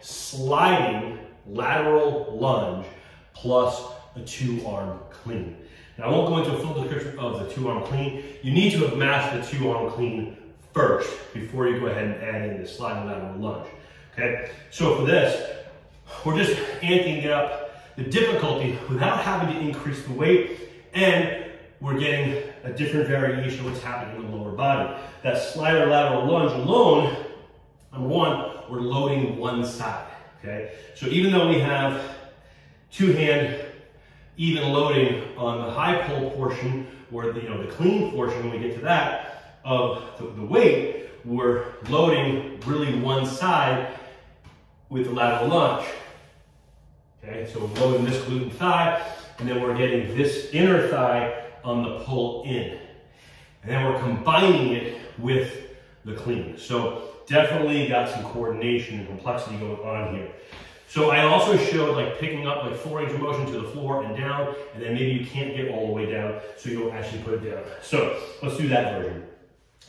sliding lateral lunge plus a two arm clean. Now I won't go into a full description of the two arm clean. You need to have mastered the two arm clean first before you go ahead and add in the sliding lateral lunge. Okay, so for this, we're just amping up the difficulty without having to increase the weight and we're getting a different variation of what's happening in the lower body. That slider lateral lunge alone, number one, we're loading one side, okay? So even though we have two hand even loading on the high pull portion or the, you know, the clean portion when we get to that of the, the weight, we're loading really one side with the lateral lunge. Okay, so we're loading this glute and thigh, and then we're getting this inner thigh on the pull in. And then we're combining it with the clean. So definitely got some coordination and complexity going on here. So I also showed like picking up like four range of motion to the floor and down, and then maybe you can't get all the way down, so you'll actually put it down. So let's do that version.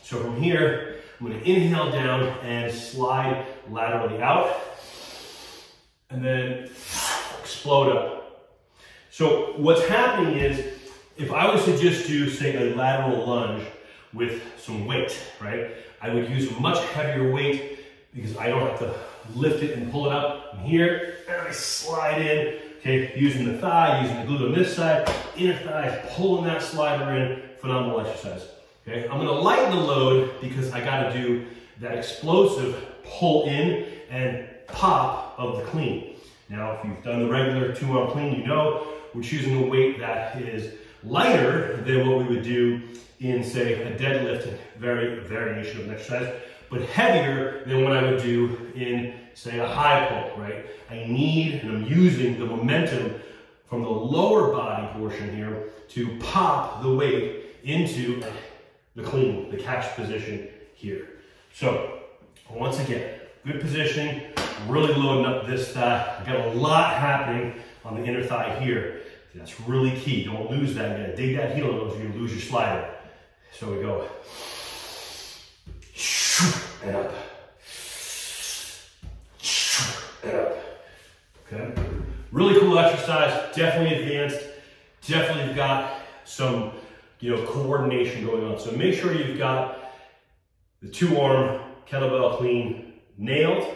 So from here, I'm gonna inhale down and slide laterally out, and then explode up. So what's happening is, if I was to just do, say, a lateral lunge with some weight, right? I would use a much heavier weight because I don't have to lift it and pull it up from here, and I slide in, okay, using the thigh, using the glute on this side, inner thigh, pulling that slider in, phenomenal exercise. Okay, I'm gonna lighten the load because I gotta do that explosive pull in and pop of the clean. Now, if you've done the regular two arm clean, you know we're choosing a weight that is lighter than what we would do in say a deadlift very variation of an exercise but heavier than what I would do in, say, a high pull, right? I need, and I'm using the momentum from the lower body portion here to pop the weight into the clean, the catch position here. So, once again, good positioning, really loading up this thigh. I've got a lot happening on the inner thigh here. That's really key. Don't lose that. You gotta dig that heel, or gonna lose your slider. So we go and up. And up. Okay? Really cool exercise, definitely advanced, definitely got some, you know, coordination going on. So make sure you've got the two arm kettlebell clean nailed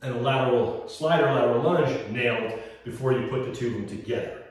and a lateral slider lateral lunge nailed before you put the two of them together.